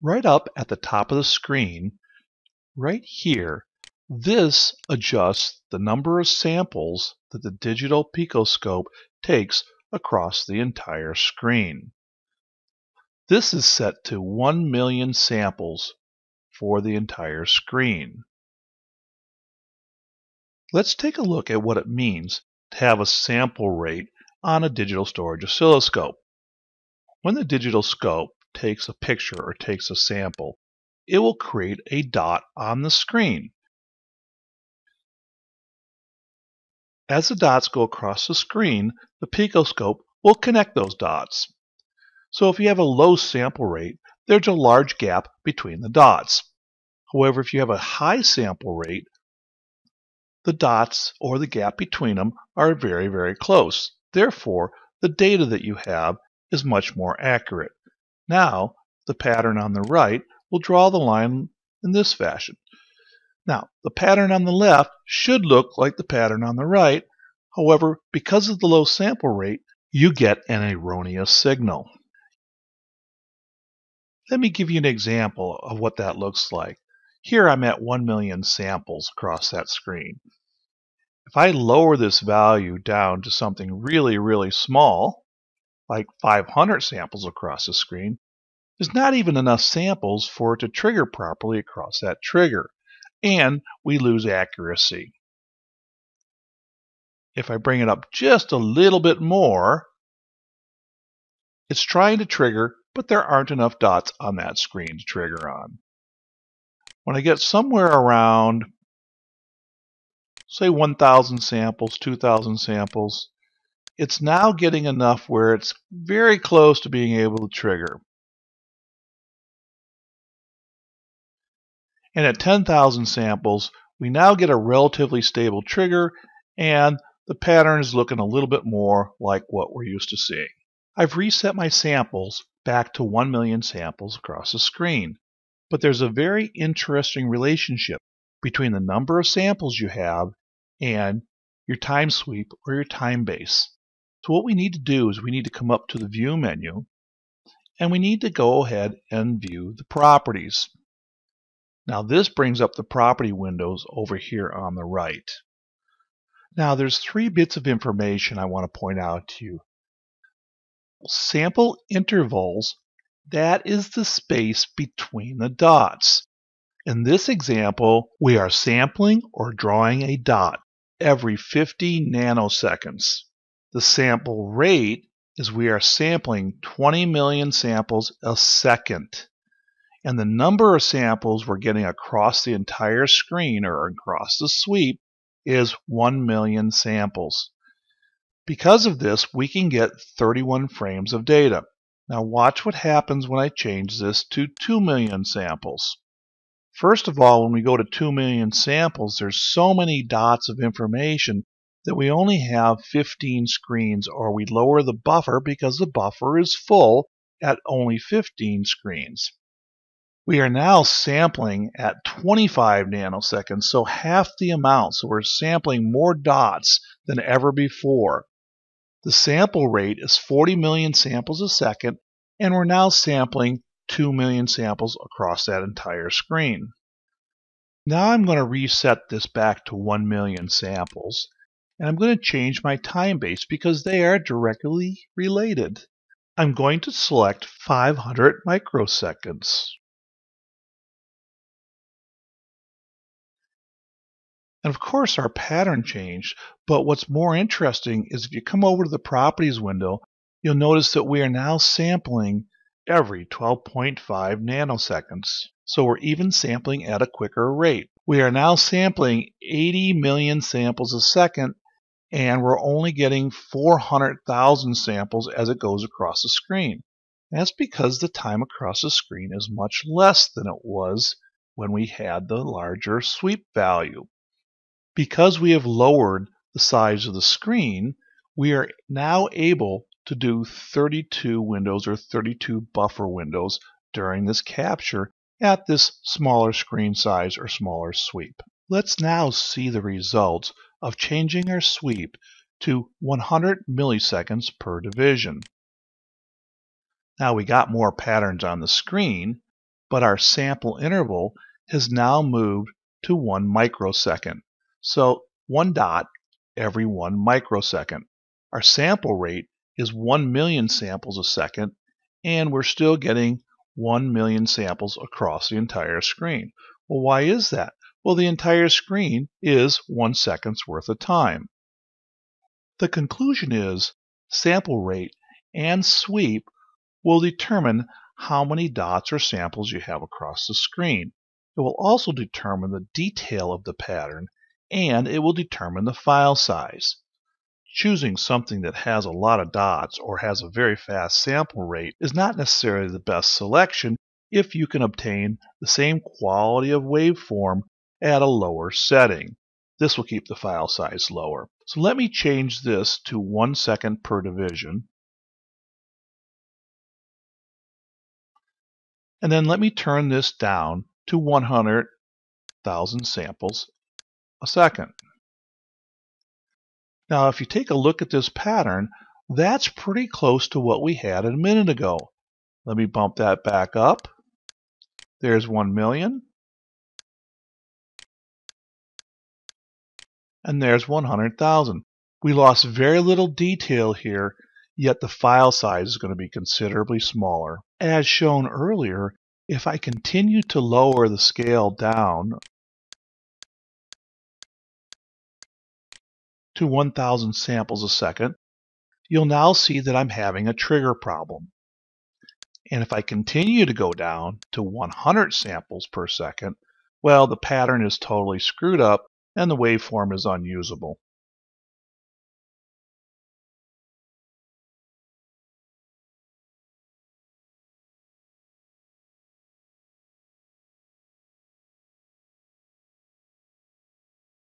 Right up at the top of the screen, right here, this adjusts the number of samples that the digital picoscope takes across the entire screen. This is set to 1 million samples for the entire screen. Let's take a look at what it means to have a sample rate on a digital storage oscilloscope. When the digital scope takes a picture or takes a sample, it will create a dot on the screen. As the dots go across the screen, the picoscope will connect those dots. So if you have a low sample rate, there's a large gap between the dots. However, if you have a high sample rate, the dots or the gap between them are very, very close. Therefore, the data that you have is much more accurate. Now, the pattern on the right will draw the line in this fashion. Now, the pattern on the left should look like the pattern on the right. However, because of the low sample rate, you get an erroneous signal. Let me give you an example of what that looks like. Here I'm at 1 million samples across that screen. If I lower this value down to something really, really small, like 500 samples across the screen, there's not even enough samples for it to trigger properly across that trigger, and we lose accuracy. If I bring it up just a little bit more, it's trying to trigger but there aren't enough dots on that screen to trigger on. When I get somewhere around, say 1,000 samples, 2,000 samples, it's now getting enough where it's very close to being able to trigger. And at 10,000 samples, we now get a relatively stable trigger and the pattern is looking a little bit more like what we're used to seeing. I've reset my samples back to 1 million samples across the screen. But there's a very interesting relationship between the number of samples you have and your time sweep or your time base. So what we need to do is we need to come up to the View menu and we need to go ahead and view the properties. Now this brings up the property windows over here on the right. Now there's three bits of information I want to point out to you sample intervals, that is the space between the dots. In this example, we are sampling or drawing a dot every 50 nanoseconds. The sample rate is we are sampling 20 million samples a second. And the number of samples we're getting across the entire screen or across the sweep is 1 million samples. Because of this, we can get 31 frames of data. Now watch what happens when I change this to 2 million samples. First of all, when we go to 2 million samples, there's so many dots of information that we only have 15 screens or we lower the buffer because the buffer is full at only 15 screens. We are now sampling at 25 nanoseconds, so half the amount. So we're sampling more dots than ever before. The sample rate is 40 million samples a second, and we're now sampling 2 million samples across that entire screen. Now I'm going to reset this back to 1 million samples, and I'm going to change my time base because they are directly related. I'm going to select 500 microseconds. And of course our pattern changed, but what's more interesting is if you come over to the properties window, you'll notice that we are now sampling every 12.5 nanoseconds. So we're even sampling at a quicker rate. We are now sampling 80 million samples a second and we're only getting 400,000 samples as it goes across the screen. That's because the time across the screen is much less than it was when we had the larger sweep value. Because we have lowered the size of the screen, we are now able to do 32 windows or 32 buffer windows during this capture at this smaller screen size or smaller sweep. Let's now see the results of changing our sweep to 100 milliseconds per division. Now we got more patterns on the screen, but our sample interval has now moved to one microsecond. So one dot every one microsecond. Our sample rate is 1 million samples a second, and we're still getting 1 million samples across the entire screen. Well, why is that? Well, the entire screen is one second's worth of time. The conclusion is sample rate and sweep will determine how many dots or samples you have across the screen. It will also determine the detail of the pattern and it will determine the file size. Choosing something that has a lot of dots or has a very fast sample rate is not necessarily the best selection if you can obtain the same quality of waveform at a lower setting. This will keep the file size lower. So let me change this to one second per division. And then let me turn this down to 100,000 samples a second. Now, if you take a look at this pattern, that's pretty close to what we had a minute ago. Let me bump that back up. There's 1 million. And there's 100,000. We lost very little detail here, yet the file size is going to be considerably smaller. As shown earlier, if I continue to lower the scale down to 1000 samples a second, you'll now see that I'm having a trigger problem. And if I continue to go down to 100 samples per second, well, the pattern is totally screwed up and the waveform is unusable.